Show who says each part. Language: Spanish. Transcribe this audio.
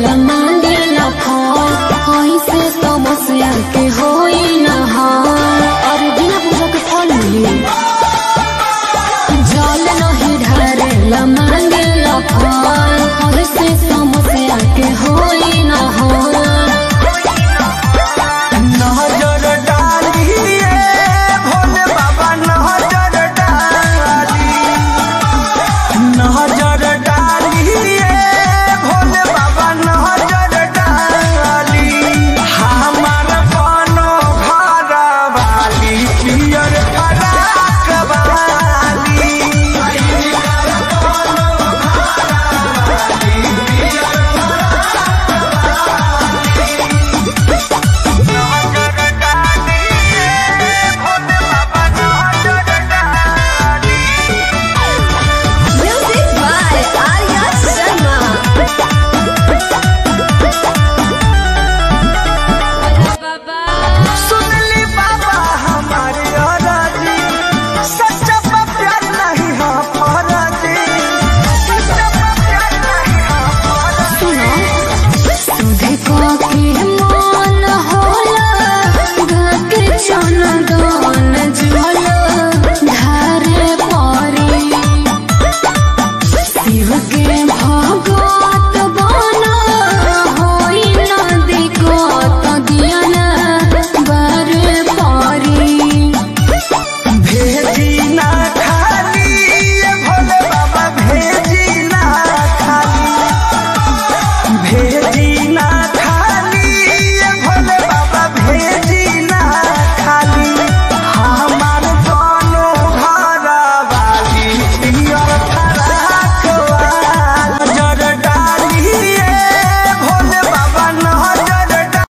Speaker 1: la mandíbula, hoy se estamos que.